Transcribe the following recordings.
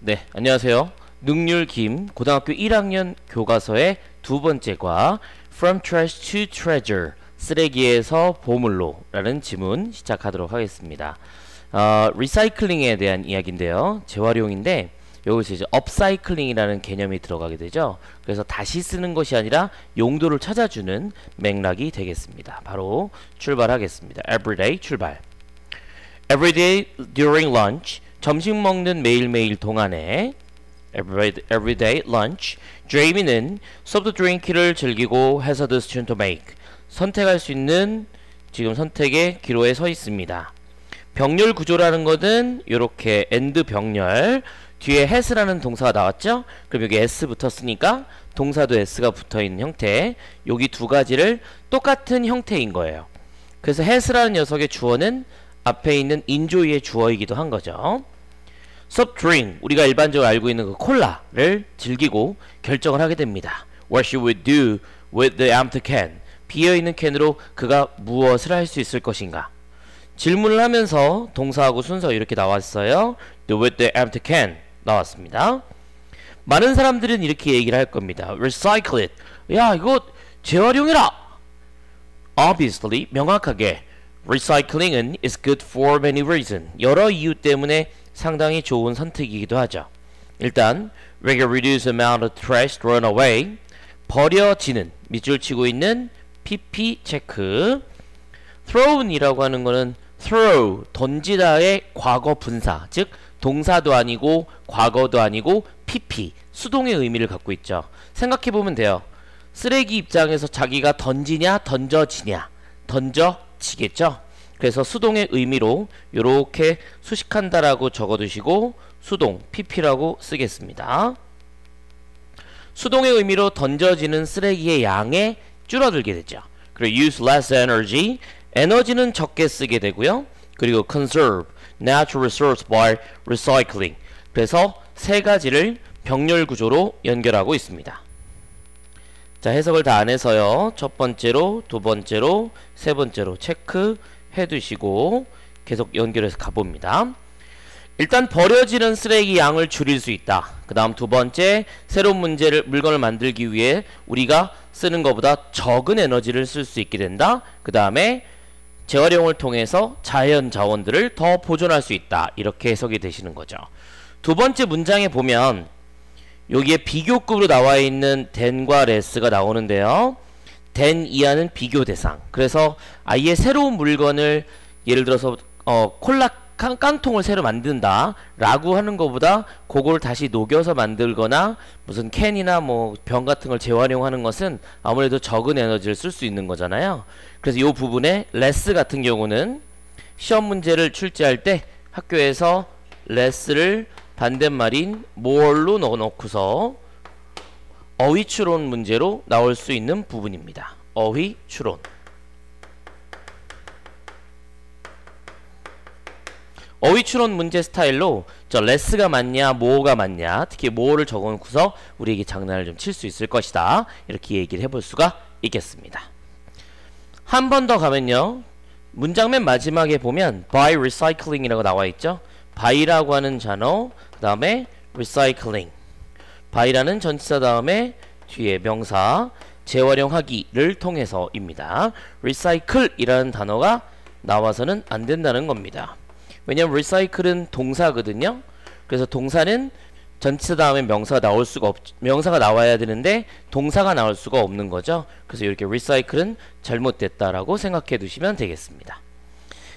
네, 안녕하세요. 능률 김 고등학교 1학년 교과서의 두 번째 과 From Trash to Treasure 쓰레기에서 보물로 라는 지문 시작하도록 하겠습니다. 어, 리사이클링에 대한 이야기인데요. 재활용인데 여기서 이제 업사이클링이라는 개념이 들어가게 되죠. 그래서 다시 쓰는 것이 아니라 용도를 찾아주는 맥락이 되겠습니다. 바로 출발하겠습니다. Everyday 출발. Everyday during lunch 점심 먹는 매일매일 동안에 everyday, everyday lunch 제이미는 soft drink를 즐기고 has a decision to make 선택할 수 있는 지금 선택의 기로에 서 있습니다. 병렬 구조라는 것은 이렇게 and 병렬 뒤에 has라는 동사가 나왔죠? 그럼 여기 s 붙었으니까 동사도 s가 붙어있는 형태 여기 두 가지를 똑같은 형태인 거예요. 그래서 has라는 녀석의 주어는 앞에 있는 enjoy의 주어이기도 한 거죠. soft drink 우리가 일반적으로 알고 있는 그 콜라를 즐기고 결정을 하게 됩니다. What should we do with the empty can? 비어 있는 캔으로 그가 무엇을 할 수 있을 것인가? 질문을 하면서 동사하고 순서 이렇게 나왔어요. Do with the empty can 나왔습니다. 많은 사람들은 이렇게 얘기를 할 겁니다. Recycle it. 야 이거 재활용해라. Obviously 명확하게 Recycling은 is good for many reasons. 여러 이유 때문에 상당히 좋은 선택이기도 하죠. 일단 we can reduce amount of trash thrown away. 버려지는 밑줄 치고 있는 PP 체크. throw이라고 하는 거는 throw 던지다의 과거 분사 즉 동사도 아니고 과거도 아니고 PP 수동의 의미를 갖고 있죠. 생각해 보면 돼요. 쓰레기 입장에서 자기가 던지냐 던져지냐 던져 지겠죠. 그래서 수동의 의미로 이렇게 수식한다라고 적어두시고 수동 pp라고 쓰겠습니다. 수동의 의미로 던져지는 쓰레기의 양에 줄어들게 되죠. 그리고 use less energy 에너지는 적게 쓰게 되고요. 그리고 conserve natural resource by recycling 그래서 세 가지를 병렬 구조로 연결하고 있습니다. 자 해석을 다 안 해서요. 첫 번째로 두 번째로 세 번째로 체크 해 두시고 계속 연결해서 가봅니다. 일단 버려지는 쓰레기 양을 줄일 수 있다. 그 다음 두 번째 새로운 문제를 물건을 만들기 위해 우리가 쓰는 것보다 적은 에너지를 쓸 수 있게 된다. 그 다음에 재활용을 통해서 자연 자원들을 더 보존할 수 있다. 이렇게 해석이 되시는 거죠. 두 번째 문장에 보면 여기에 비교급으로 나와 있는 than과 less가 나오는데요. than 이하는 비교 대상. 그래서 아예 새로운 물건을 예를 들어서 어, 콜라 깡, 깡통을 새로 만든다 라고 하는 것보다 그걸 다시 녹여서 만들거나 무슨 캔이나 뭐 병 같은 걸 재활용하는 것은 아무래도 적은 에너지를 쓸 수 있는 거잖아요 그래서 이 부분에 less 같은 경우는 시험 문제를 출제할 때 학교에서 less를 반대말인 more로 넣어놓고서 어휘 추론 문제로 나올 수 있는 부분입니다. 어휘 추론. 어휘 추론 문제 스타일로 저 less가 맞냐 more가 맞냐 특히 more를 적어놓고서 우리에게 장난을 좀 칠 수 있을 것이다 이렇게 얘기를 해볼 수가 있겠습니다 한 번 더 가면요 문장 맨 마지막에 보면 by recycling이라고 나와 있죠 by라고 하는 단어 그 다음에 recycling by라는 전치사 다음에 뒤에 명사 재활용하기를 통해서입니다 recycle이라는 단어가 나와서는 안 된다는 겁니다 왜냐면 recycle은 동사거든요. 그래서 동사는 전치사 다음에 명사가 나올 수가 없, 명사가 나와야 되는데 동사가 나올 수가 없는 거죠. 그래서 이렇게 recycle은 잘못됐다라고 생각해 두시면 되겠습니다.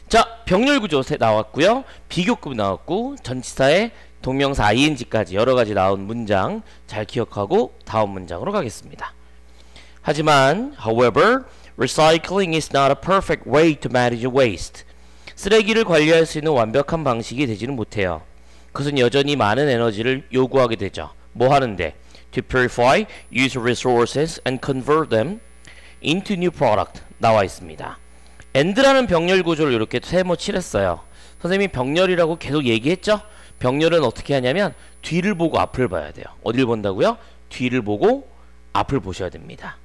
자, 병렬 구조 나왔고요. 비교급 나왔고 전치사에 동명사 ing까지 여러 가지 나온 문장 잘 기억하고 다음 문장으로 가겠습니다. 하지만 however, recycling is not a perfect way to manage waste. 쓰레기를 관리할 수 있는 완벽한 방식이 되지는 못해요. 그것은 여전히 많은 에너지를 요구하게 되죠. 뭐 하는데? To purify, use resources and convert them into new product 나와 있습니다. and라는 병렬 구조를 이렇게 세모 칠했어요. 선생님이 병렬이라고 계속 얘기했죠? 병렬은 어떻게 하냐면 뒤를 보고 앞을 봐야 돼요. 어딜 본다고요? 뒤를 보고 앞을 보셔야 됩니다.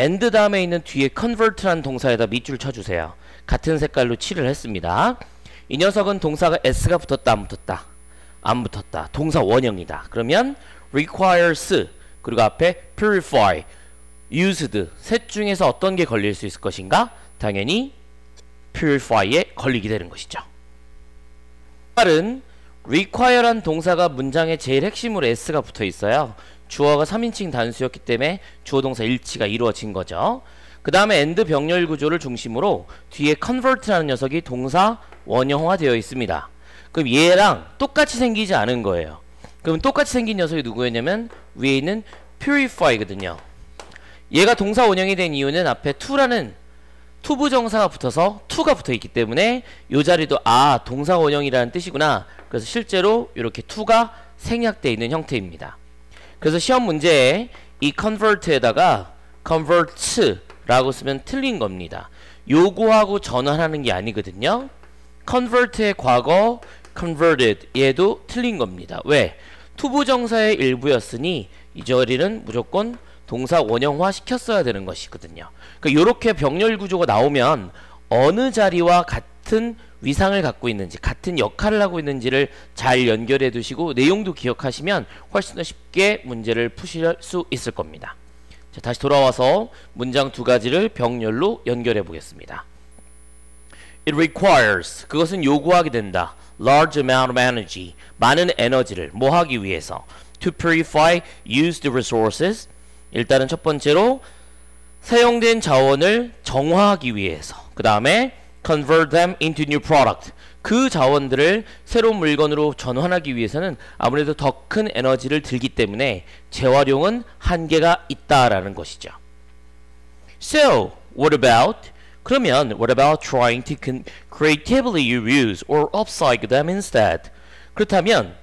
and 다음에 있는 뒤에 convert라는 동사에다 밑줄 쳐주세요. 같은 색깔로 칠을 했습니다. 이 녀석은 동사가 s가 붙었다 안 붙었다? 안 붙었다. 동사 원형이다. 그러면 requires 그리고 앞에 purify, used 셋 중에서 어떤 게 걸릴 수 있을 것인가? 당연히 purify에 걸리게 되는 것이죠. 말은 require란 동사가 문장의 제일 핵심으로 s가 붙어 있어요. 주어가 3인칭 단수였기 때문에 주어 동사 일치가 이루어진 거죠. 그 다음에 and 병렬 구조를 중심으로 뒤에 convert라는 녀석이 동사 원형화 되어 있습니다. 그럼 얘랑 똑같이 생기지 않은 거예요. 그럼 똑같이 생긴 녀석이 누구였냐면 위에 있는 purify거든요. 얘가 동사 원형이 된 이유는 앞에 to라는 투부정사가 붙어서 to가 붙어 있기 때문에 이 자리도 아 동사 원형이라는 뜻이구나. 그래서 실제로 이렇게 to가 생략되어 있는 형태입니다. 그래서 시험 문제에 이 convert에다가 convert라고 쓰면 틀린 겁니다. 요구하고 전환하는 게 아니거든요. convert의 과거 converted 얘도 틀린 겁니다. 왜? 투부정사의 일부였으니 이 자리는 무조건 동사 원형화 시켰어야 되는 것이거든요. 그러니까 이렇게 병렬 구조가 나오면 어느 자리와 같은 위상을 갖고 있는지 같은 역할을 하고 있는지를 잘 연결해 두시고 내용도 기억하시면 훨씬 더 쉽게 문제를 푸실 수 있을 겁니다. 자, 다시 돌아와서 문장 두 가지를 병렬로 연결해 보겠습니다. It requires 그것은 요구하게 된다. large amount of energy 많은 에너지를 뭐 하기 위해서 to purify used resources 일단은 첫 번째로 사용된 자원을 정화하기 위해서 그 다음에 convert them into new product 그 자원들을 새로운 물건으로 전환하기 위해서는 아무래도 더 큰 에너지를 들기 때문에 재활용은 한계가 있다라는 것이죠. So, what about 그러면 what about trying to creatively reuse or upcycle them instead? 그렇다면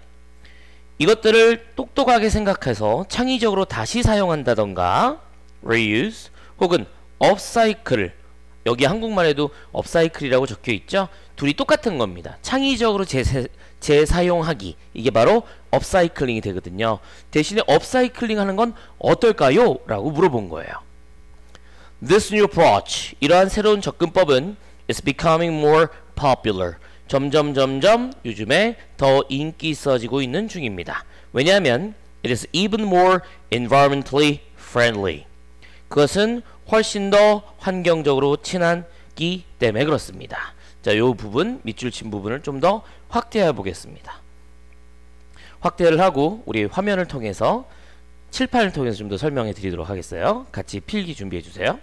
이것들을 똑똑하게 생각해서 창의적으로 다시 사용한다던가 reuse 혹은 upcycle 여기 한국말에도 업사이클이라고 적혀 있죠. 둘이 똑같은 겁니다. 창의적으로 재세, 재사용하기 이게 바로 업사이클링이 되거든요. 대신에 업사이클링 하는 건 어떨까요? 라고 물어본 거예요. This new approach 이러한 새로운 접근법은 is becoming more popular 점점 점점 요즘에 더 인기 있어지고 있는 중입니다. 왜냐하면 it is even more environmentally friendly 그것은 훨씬 더 환경적으로 친하기 때문에 그렇습니다. 자, 요 부분 밑줄 친 부분을 좀 더 확대해 보겠습니다. 확대를 하고 우리 화면을 통해서 칠판을 통해서 좀 더 설명해 드리도록 하겠어요. 같이 필기 준비해 주세요.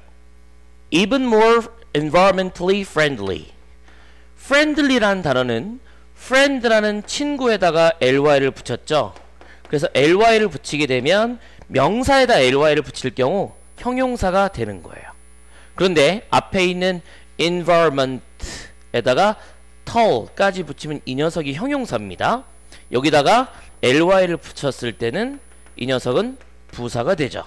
Even more environmentally friendly. friendly라는 단어는 friend라는 친구에다가 ly를 붙였죠. 그래서 ly를 붙이게 되면 명사에다 ly를 붙일 경우 형용사가 되는 거예요. 그런데 앞에 있는 environment에다가 tall까지 붙이면 이 녀석이 형용사입니다. 여기다가 ly를 붙였을 때는 이 녀석은 부사가 되죠.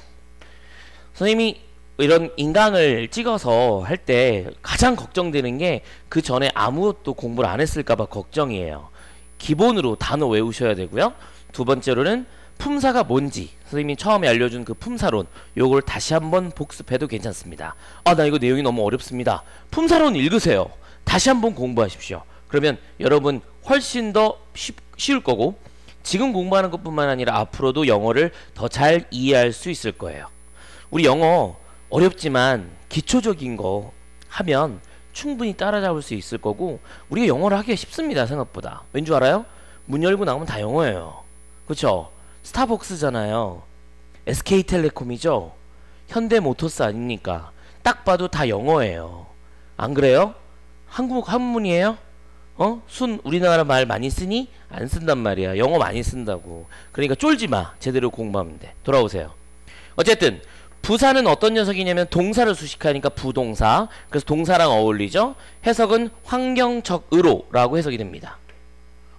선생님이 이런 인강을 찍어서 할 때 가장 걱정되는 게 그 전에 아무것도 공부를 안 했을까봐 걱정이에요. 기본으로 단어 외우셔야 되고요. 두 번째로는 품사가 뭔지 선생님이 처음에 알려준 그 품사론 요걸 다시 한번 복습해도 괜찮습니다. 아 나 이거 내용이 너무 어렵습니다. 품사론 읽으세요. 다시 한번 공부하십시오. 그러면 여러분 훨씬 더 쉽, 쉬울 거고 지금 공부하는 것뿐만 아니라 앞으로도 영어를 더 잘 이해할 수 있을 거예요. 우리 영어 어렵지만 기초적인 거 하면 충분히 따라잡을 수 있을 거고 우리가 영어를 하기가 쉽습니다 생각보다 왠 줄 알아요? 문 열고 나오면 다 영어예요 그쵸? 스타벅스잖아요. SK텔레콤이죠. 현대모터스 아닙니까? 딱 봐도 다 영어예요. 안 그래요? 한국 한문이에요? 어? 순 우리나라 말 많이 쓰니? 안 쓴단 말이야. 영어 많이 쓴다고. 그러니까 쫄지 마. 제대로 공부하면 돼. 돌아오세요. 어쨌든 부사는 어떤 녀석이냐면 동사를 수식하니까 부동사. 그래서 동사랑 어울리죠. 해석은 환경적으로라고 해석이 됩니다.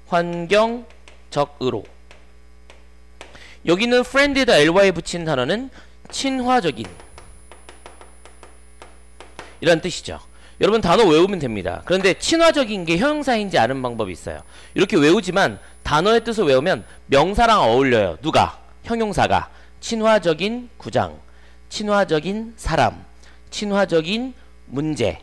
환경적으로. 여기는 friend에다 ly 붙인 단어는 친화적인 이런 뜻이죠. 여러분 단어 외우면 됩니다. 그런데 친화적인 게 형용사인지 아는 방법이 있어요. 이렇게 외우지만 단어의 뜻을 외우면 명사랑 어울려요. 누가? 형용사가 친화적인 구장, 친화적인 사람, 친화적인 문제.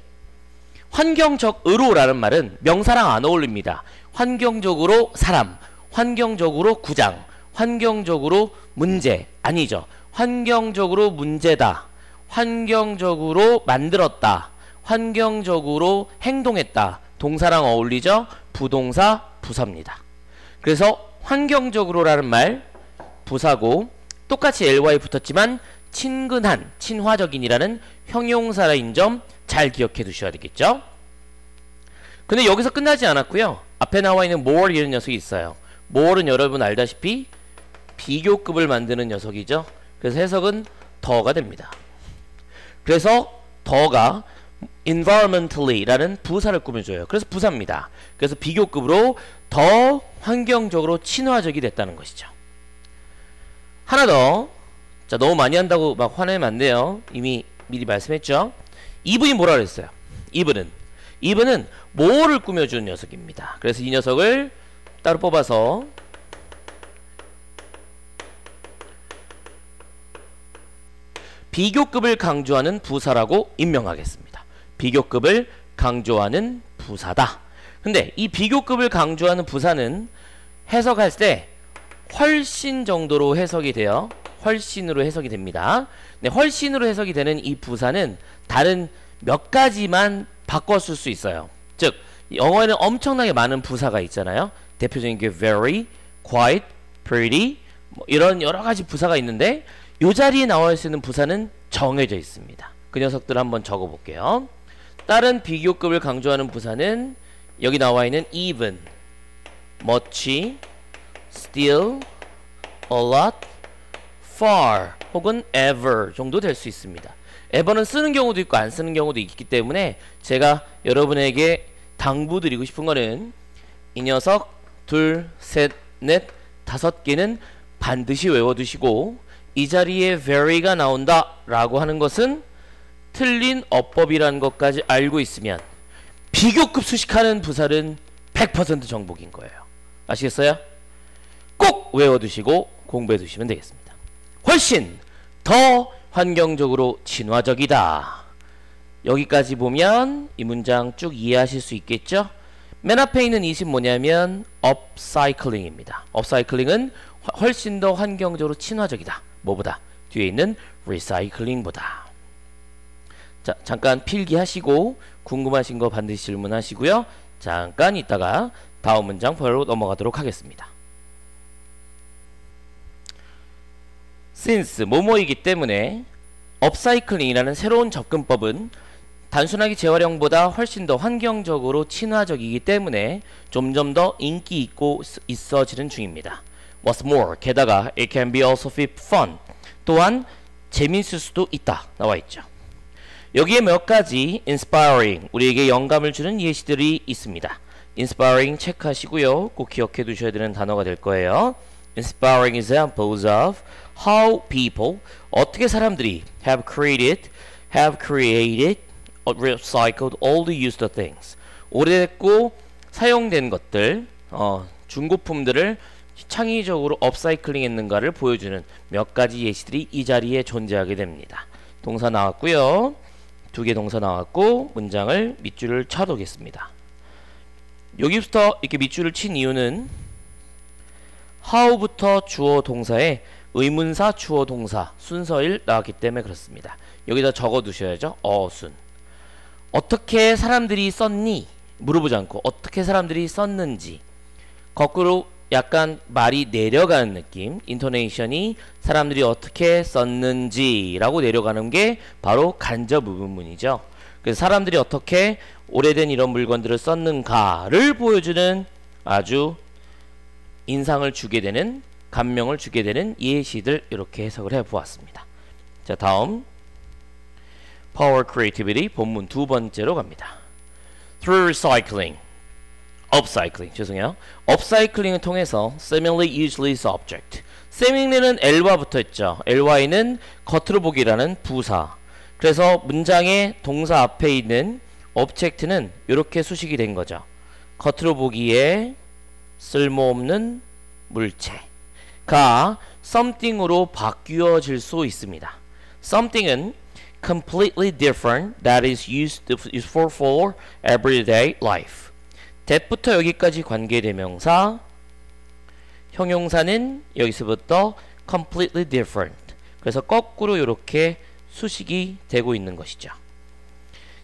환경적으로라는 말은 명사랑 안 어울립니다. 환경적으로 사람, 환경적으로 구장, 환경적으로 문제 아니죠. 환경적으로 문제다. 환경적으로 만들었다. 환경적으로 행동했다. 동사랑 어울리죠? 부동사 부사입니다. 그래서 환경적으로라는 말 부사고 똑같이 ly 붙었지만 친근한, 친화적인이라는 형용사라인 점 잘 기억해 두셔야 되겠죠? 근데 여기서 끝나지 않았고요. 앞에 나와 있는 more 이라는 녀석이 있어요. more는 여러분 알다시피 비교급을 만드는 녀석이죠. 그래서 해석은 더가 됩니다. 그래서 더가 environmentally라는 부사를 꾸며줘요. 그래서 부사입니다. 그래서 비교급으로 더 환경적으로 친화적이 됐다는 것이죠. 하나 더. 자, 너무 많이 한다고 막 화내면 안 돼요. 이미 미리 말씀했죠. 이분이 뭐라 그랬어요? 이분은 이분은 뭐를 꾸며주는 녀석입니다. 그래서 이 녀석을 따로 뽑아서 비교급을 강조하는 부사라고 임명하겠습니다. 비교급을 강조하는 부사다. 근데 이 비교급을 강조하는 부사는 해석할 때 훨씬 정도로 해석이 돼요. 훨씬으로 해석이 됩니다. 네, 훨씬으로 해석이 되는 이 부사는 다른 몇 가지만 바꿨을 수 있어요. 즉 영어에는 엄청나게 많은 부사가 있잖아요. 대표적인 게 very, quite, pretty 뭐 이런 여러 가지 부사가 있는데 이 자리에 나와 있는 부사는 정해져 있습니다. 그 녀석들 한번 적어 볼게요. 다른 비교급을 강조하는 부사는 여기 나와 있는 even, much, still, a lot, far 혹은 ever 정도 될 수 있습니다. ever는 쓰는 경우도 있고 안 쓰는 경우도 있기 때문에 제가 여러분에게 당부드리고 싶은 거는 이 녀석 둘, 셋, 넷, 다섯 개는 반드시 외워두시고 이 자리에 very가 나온다 라고 하는 것은 틀린 어법이라는 것까지 알고 있으면 비교급 수식하는 부사는 100% 정복인 거예요. 아시겠어요? 꼭 외워두시고 공부해두시면 되겠습니다. 훨씬 더 환경적으로 친화적이다. 여기까지 보면 이 문장 쭉 이해하실 수 있겠죠? 맨 앞에 있는 이심 뭐냐면 업사이클링입니다. 업사이클링은 훨씬 더 환경적으로 친화적이다. 뭐보다? 뒤에 있는 리사이클링보다. 자, 잠깐 필기하시고 궁금하신 거 반드시 질문하시고요. 잠깐 있다가 다음 문장 바로 넘어가도록 하겠습니다. since 뭐뭐이기 때문에 업사이클링이라는 새로운 접근법은 단순하게 재활용보다 훨씬 더 환경적으로 친화적이기 때문에 점점 더 인기 있고 있어지는 중입니다. What's more, 게다가 it can be also fun. 또한 재밌을 수도 있다 나와 있죠. 여기에 몇 가지 inspiring 우리에게 영감을 주는 예시들이 있습니다. inspiring 체크하시고요. 꼭 기억해 두셔야 되는 단어가 될 거예요. inspiring examples of how people 어떻게 사람들이 have created have created recycled all the used things 오래됐고 사용된 것들 어, 중고품들을 창의적으로 업사이클링 했는가를 보여주는 몇 가지 예시들이 이 자리에 존재하게 됩니다. 동사 나왔고요. 두 개 동사 나왔고 문장을 밑줄을 쳐두겠습니다. 여기부터 이렇게 밑줄을 친 이유는 how부터 주어 동사에 의문사 주어 동사 순서일 나왔기 때문에 그렇습니다. 여기다 적어 두셔야죠. 어순. 어떻게 사람들이 썼니? 물어보지 않고 어떻게 사람들이 썼는지 거꾸로 약간 말이 내려가는 느낌 인토네이션이 사람들이 어떻게 썼는지라고 내려가는 게 바로 간접 부분문이죠. 그래서 사람들이 어떻게 오래된 이런 물건들을 썼는가를 보여주는 아주 인상을 주게 되는 감명을 주게 되는 예시들 이렇게 해석을 해 보았습니다. 자 다음 Power Creativity 본문 두 번째로 갑니다. Through recycling upcycling 죄송해요. upcycling을 통해서 seemingly useless object. seemingly는 l와 붙어 있죠. ly는 겉으로 보기라는 부사. 그래서 문장의 동사 앞에 있는 object는 이렇게 수식이 된 거죠. 겉으로 보기에 쓸모없는 물체가 something으로 바뀌어질 수 있습니다. something은 completely different that is used for everyday life. That부터 여기까지 관계대명사 형용사는 여기서부터 completely different. 그래서 거꾸로 이렇게 수식이 되고 있는 것이죠.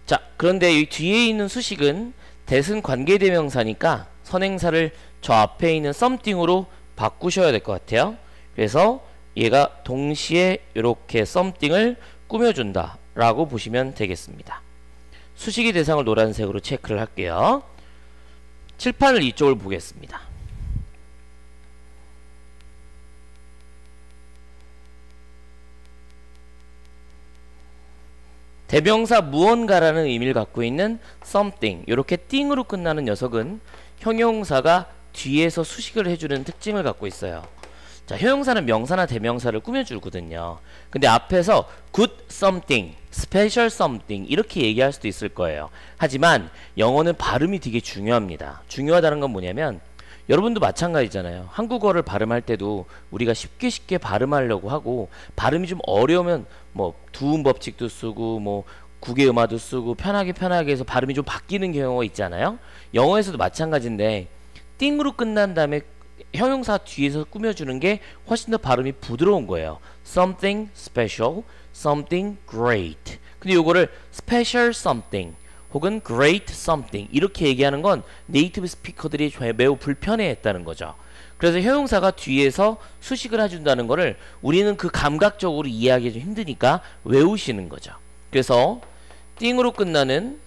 자, 그런데 이 뒤에 있는 수식은 대승 관계대명사니까 선행사를 저 앞에 있는 something으로 바꾸셔야 될 것 같아요. 그래서 얘가 동시에 이렇게 something을 꾸며준다 라고 보시면 되겠습니다. 수식의 대상을 노란색으로 체크를 할게요. 칠판을 이쪽을 보겠습니다. 대명사 무언가라는 의미를 갖고 있는 something 이렇게 띵으로 끝나는 녀석은 형용사가 뒤에서 수식을 해주는 특징을 갖고 있어요. 자, 형용사는 명사나 대명사를 꾸며주거든요. 근데 앞에서 good something, special something 이렇게 얘기할 수도 있을 거예요. 하지만 영어는 발음이 되게 중요합니다. 중요하다는 건 뭐냐면 여러분도 마찬가지잖아요. 한국어를 발음할 때도 우리가 쉽게 쉽게 발음하려고 하고 발음이 좀 어려우면 뭐 두음 법칙도 쓰고 뭐 국의 음화도 쓰고 편하게 편하게 해서 발음이 좀 바뀌는 경우가 있잖아요. 영어에서도 마찬가지인데 띵으로 끝난 다음에 형용사 뒤에서 꾸며주는 게 훨씬 더 발음이 부드러운 거예요. something special, something great. 근데 요거를 special something 혹은 great something 이렇게 얘기하는 건 네이티브 스피커들이 매우 불편해했다는 거죠. 그래서 형용사가 뒤에서 수식을 해준다는 거를 우리는 그 감각적으로 이해하기 좀 힘드니까 외우시는 거죠. 그래서 띵으로 끝나는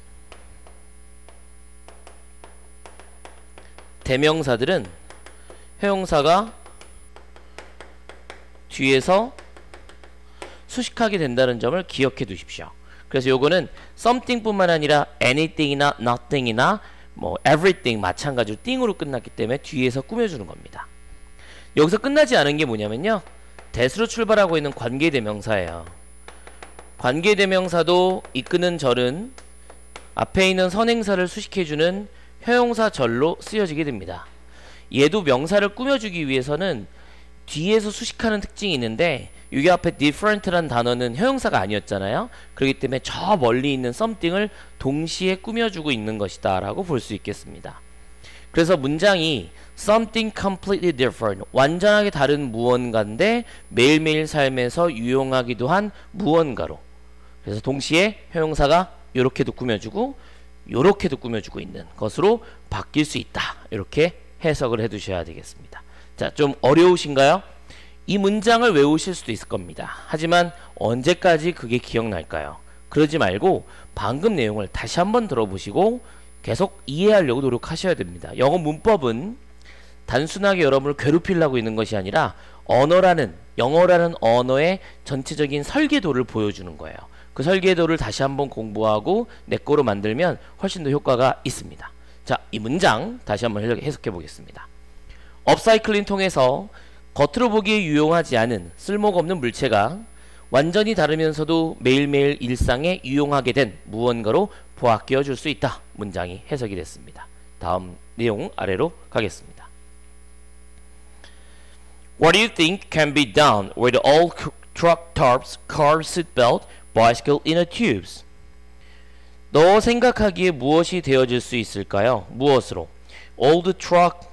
대명사들은 형용사가 뒤에서 수식하게 된다는 점을 기억해 두십시오. 그래서 요거는 something뿐만 아니라 anything이나 nothing이나 뭐 everything 마찬가지로 띵으로 끝났기 때문에 뒤에서 꾸며주는 겁니다. 여기서 끝나지 않은 게 뭐냐면요. 대수로 출발하고 있는 관계대명사예요. 관계대명사도 이끄는 절은 앞에 있는 선행사를 수식해주는 형용사 절로 쓰여지게 됩니다. 얘도 명사를 꾸며주기 위해서는 뒤에서 수식하는 특징이 있는데 여기 앞에 different란 단어는 형용사가 아니었잖아요. 그렇기 때문에 저 멀리 있는 something을 동시에 꾸며주고 있는 것이다 라고 볼 수 있겠습니다. 그래서 문장이 something completely different 완전하게 다른 무언가인데 매일매일 삶에서 유용하기도 한 무언가로 그래서 동시에 형용사가 이렇게도 꾸며주고 이렇게도 꾸며주고 있는 것으로 바뀔 수 있다 이렇게 해석을 해 두셔야 되겠습니다. 자, 좀 어려우신가요? 이 문장을 외우실 수도 있을 겁니다. 하지만 언제까지 그게 기억날까요? 그러지 말고 방금 내용을 다시 한번 들어보시고 계속 이해하려고 노력하셔야 됩니다. 영어 문법은 단순하게 여러분을 괴롭히려고 있는 것이 아니라 언어라는 영어라는 언어의 전체적인 설계도를 보여주는 거예요. 그 설계도를 다시 한번 공부하고 내 거로 만들면 훨씬 더 효과가 있습니다. 자, 이 문장 다시 한번 해석해 보겠습니다. 업사이클링 통해서 겉으로 보기에 유용하지 않은 쓸모가 없는 물체가 완전히 다르면서도 매일매일 일상에 유용하게 된 무언가로 보아끼어 줄 수 있다. 문장이 해석이 됐습니다. 다음 내용 아래로 가겠습니다. What do you think can be done with all truck tarps, car seatbelt, bicycle inner tubes? 너 생각하기에 무엇이 되어질 수 있을까요? 무엇으로? Old truck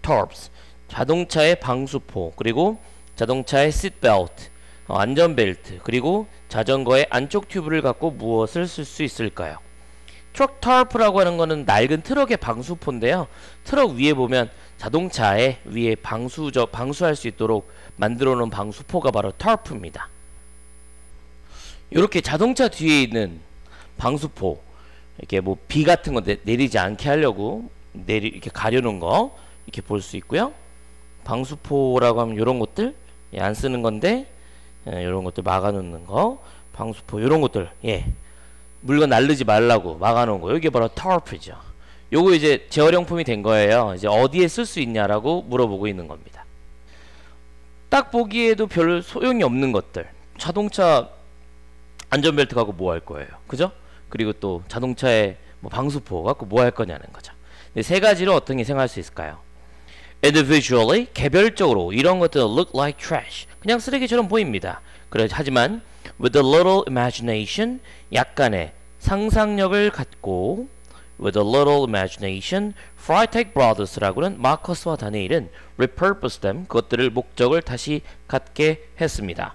tarps, 자동차의 방수포 그리고 자동차의 시트벨트 어, 안전벨트 그리고 자전거의 안쪽 튜브를 갖고 무엇을 쓸 수 있을까요? 트럭 타르프라고 하는 거는 낡은 트럭의 방수포인데요. 트럭 위에 보면 자동차에 위에 방수저 방수할 수 있도록 만들어 놓은 방수포가 바로 타르프입니다. 이렇게 자동차 뒤에 있는 방수포 이렇게 뭐 비 같은 거 내, 리지 않게 하려고 내리 이렇게 가려 놓은 거 이렇게 볼 수 있고요. 방수포라고 하면 이런 것들 예, 안 쓰는 건데 예, 이런 것들 막아놓는 거 방수포 이런 것들 예. 물건 날르지 말라고 막아놓은 거 이게 바로 타워프죠. 요거 이제 재활용품이 된 거예요. 이제 어디에 쓸 수 있냐라고 물어보고 있는 겁니다. 딱 보기에도 별 소용이 없는 것들. 자동차 안전벨트 갖고 뭐 할 거예요? 그죠 그리고 또 자동차에 뭐 방수포 갖고 뭐 할 거냐는 거죠 세 가지로 어떤 게 생각할 수 있을까요 individually 개별적으로 이런 것들은 look like trash 그냥 쓰레기처럼 보입니다. 그래 하지만 with a little imagination 약간의 상상력을 갖고 with a little imagination, Freytag Brothers라고는 마커스와 다니엘은 repurpose them, 그것들을 목적을 다시 갖게 했습니다.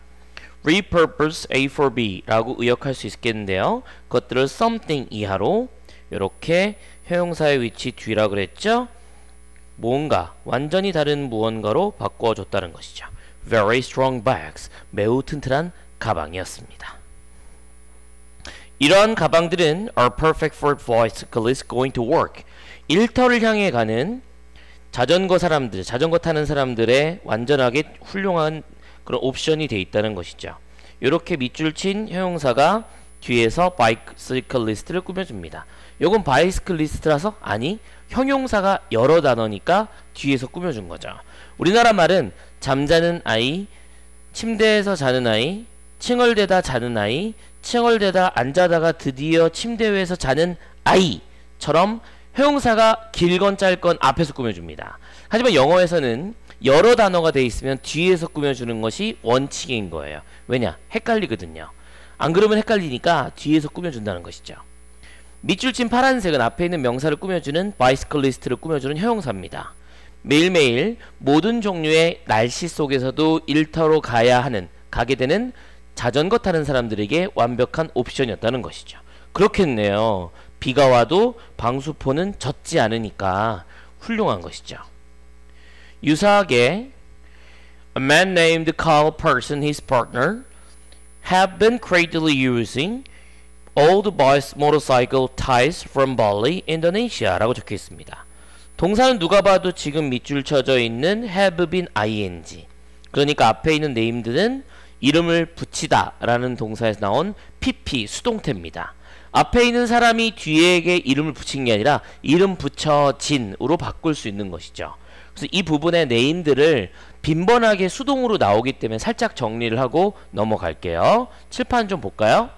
Repurpose A for B라고 의역할 수 있겠는데요. 그것들을 something 이하로 이렇게 형용사의 위치 뒤라 그랬죠? 뭔가 완전히 다른 무언가로 바꿔줬다는 것이죠. Very strong bags, 매우 튼튼한 가방이었습니다. 이러한 가방들은 are perfect for bicyclists going to work. 일터를 향해 가는 자전거 사람들, 자전거 타는 사람들의 완전하게 훌륭한 그런 옵션이 돼 있다는 것이죠. 이렇게 밑줄 친 형용사가 뒤에서 bicyclist를 꾸며줍니다. 요건 bicyclist라서 아니 형용사가 여러 단어니까 뒤에서 꾸며준 거죠. 우리나라 말은 잠자는 아이, 침대에서 자는 아이, 칭얼대다 자는 아이, 칭얼대다 앉아다가 드디어 침대 위에서 자는 아이처럼 형용사가 길건 짧건 앞에서 꾸며줍니다. 하지만 영어에서는 여러 단어가 돼 있으면 뒤에서 꾸며주는 것이 원칙인 거예요. 왜냐? 헷갈리거든요. 안 그러면 헷갈리니까 뒤에서 꾸며준다는 것이죠. 밑줄 친 파란색은 앞에 있는 명사를 꾸며주는 bicyclist를 꾸며주는 형용사입니다. 매일매일 모든 종류의 날씨 속에서도 일터로 가야 하는 가게 되는 자전거 타는 사람들에게 완벽한 옵션이었다는 것이죠. 그렇겠네요. 비가 와도 방수포는 젖지 않으니까 훌륭한 것이죠. 유사하게 A man named Carl Person, his partner, have been greatly using old boys motorcycle ties from Bali, Indonesia 라고 적혀 있습니다. 동사는 누가 봐도 지금 밑줄 쳐져 있는 have been ing 그러니까 앞에 있는 name드는 이름을 붙이다 라는 동사에서 나온 pp 수동태입니다. 앞에 있는 사람이 뒤에게 이름을 붙인 게 아니라 이름 붙여진으로 바꿀 수 있는 것이죠. 그래서 이 부분의 네임들을 빈번하게 수동으로 나오기 때문에 살짝 정리를 하고 넘어갈게요. 칠판 좀 볼까요?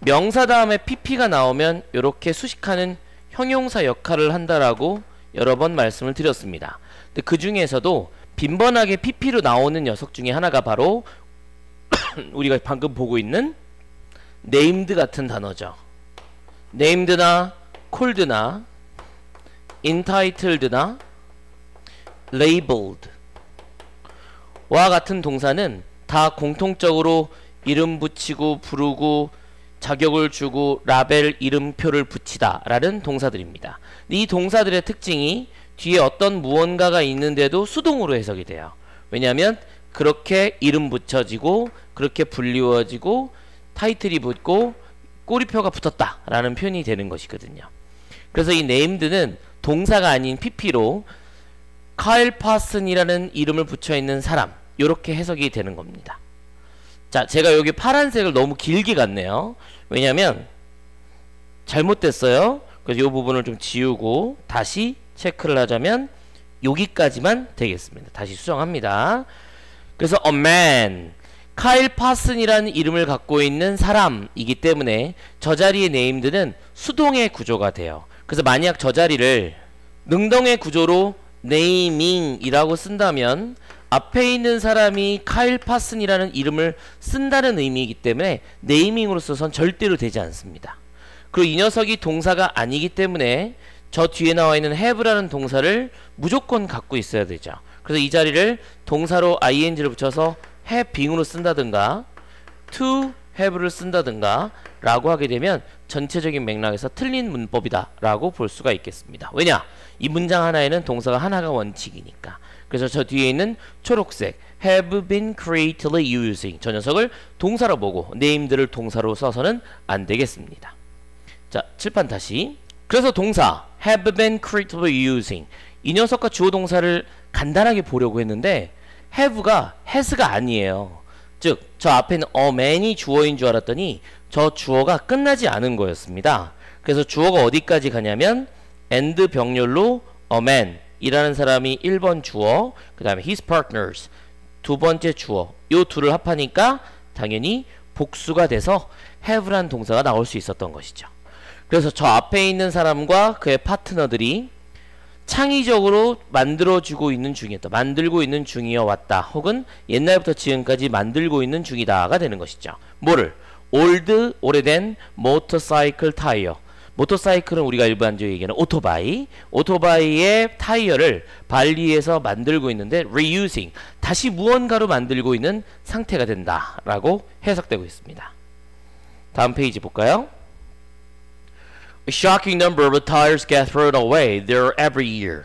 명사 다음에 pp가 나오면 이렇게 수식하는 형용사 역할을 한다라고 여러 번 말씀을 드렸습니다. 근데 그 중에서도 빈번하게 pp로 나오는 녀석 중에 하나가 바로 우리가 방금 보고 있는 named 같은 단어죠. named나 called나 entitled나 labeled 와 같은 동사는 다 공통적으로 이름 붙이고 부르고 자격을 주고 라벨 이름표를 붙이다 라는 동사들입니다. 이 동사들의 특징이 뒤에 어떤 무언가가 있는데도 수동으로 해석이 돼요. 왜냐하면 그렇게 이름 붙여지고 그렇게 불리워지고 타이틀이 붙고 꼬리표가 붙었다 라는 표현이 되는 것이거든요. 그래서 이 named는 동사가 아닌 pp로 카일 파슨이라는 이름을 붙여 있는 사람 이렇게 해석이 되는 겁니다. 자, 제가 여기 파란색을 너무 길게 갔네요. 왜냐면 잘못됐어요. 그래서 이 부분을 좀 지우고 다시 체크를 하자면 여기까지만 되겠습니다. 다시 수정합니다. 그래서 a man 카일 파슨이라는 이름을 갖고 있는 사람이기 때문에 저 자리의 named는 수동의 구조가 돼요. 그래서 만약 저 자리를 능동의 구조로 naming이라고 쓴다면 앞에 있는 사람이 카일 파슨이라는 이름을 쓴다는 의미이기 때문에 네이밍으로 써선 절대로 되지 않습니다. 그리고 이 녀석이 동사가 아니기 때문에 저 뒤에 나와 있는 have라는 동사를 무조건 갖고 있어야 되죠. 그래서 이 자리를 동사로 ing를 붙여서 have being으로 쓴다든가 to have를 쓴다든가 라고 하게 되면 전체적인 맥락에서 틀린 문법이다 라고 볼 수가 있겠습니다. 왜냐? 이 문장 하나에는 동사가 하나가 원칙이니까. 그래서 저 뒤에 있는 초록색 have been creatively using 저 녀석을 동사로 보고 name들을 동사로 써서는 안 되겠습니다. 자, 칠판 다시. 그래서 동사 have been creatively using 이 녀석과 주어 동사를 간단하게 보려고 했는데 have가 has가 아니에요. 즉, 저 앞에는 a man이 주어인 줄 알았더니 저 주어가 끝나지 않은 거였습니다. 그래서 주어가 어디까지 가냐면 and 병렬로 a man 이라는 사람이 1번 주어, 그 다음에 his partners 두 번째 주어 요 둘을 합하니까 당연히 복수가 돼서 have란 동사가 나올 수 있었던 것이죠. 그래서 저 앞에 있는 사람과 그의 파트너들이 창의적으로 만들어주고 있는 중이었다. 만들고 있는 중이어 왔다. 혹은 옛날부터 지금까지 만들고 있는 중이다가 되는 것이죠. 뭐를? Old 오래된 motorcycle 타이어. 모터사이클은 우리가 일반적으로 얘기하는 오토바이. 오토바이의 타이어를 발리에서 만들고 있는데 reusing 다시 무언가로 만들고 있는 상태가 된다 라고 해석되고 있습니다. 다음 페이지 볼까요? A shocking number of tires get thrown away. There every year.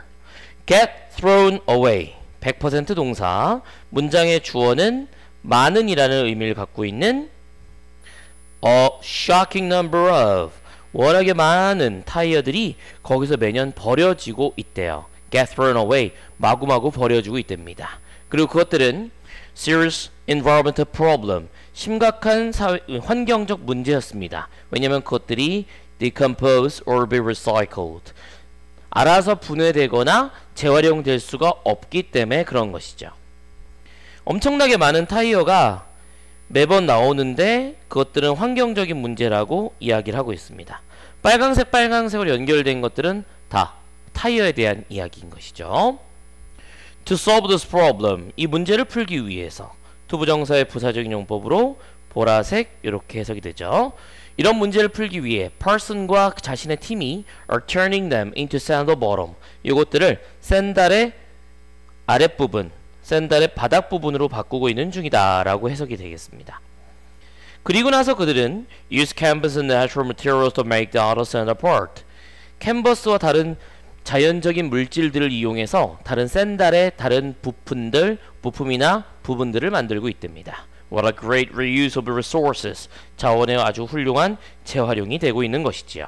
get thrown away. 100% 동사. 문장의 주어는 많은이라는 의미를 갖고 있는 a shocking number of 워낙에 많은 타이어들이 거기서 매년 버려지고 있대요. get thrown away 마구마구 버려지고 있답니다. 그리고 그것들은 serious environmental problem 심각한 사회, 환경적 문제였습니다. 왜냐하면 그것들이 decompose or be recycled 알아서 분해되거나 재활용될 수가 없기 때문에 그런 것이죠. 엄청나게 많은 타이어가 매번 나오는데 그것들은 환경적인 문제라고 이야기를 하고 있습니다. 빨강색 빨강색으로 연결된 것들은 다 타이어에 대한 이야기인 것이죠. To solve this problem, 이 문제를 풀기 위해서 투부정사의 부사적인 용법으로 보라색 이렇게 해석이 되죠. 이런 문제를 풀기 위해 person과 자신의 팀이 are turning them into sandal bottom. 이것들을 샌달의 아랫부분, 샌달의 바닥 부분으로 바꾸고 있는 중이다 라고 해석이 되겠습니다. 그리고 나서 그들은 use canvas and natural materials to make the auto sandal part. 캔버스와 다른 자연적인 물질들을 이용해서 다른 샌달의 다른 부품들, 부품이나 부분들을 만들고 있답니다. What a great reuse of resources. 자원의 아주 훌륭한 재활용이 되고 있는 것이지요.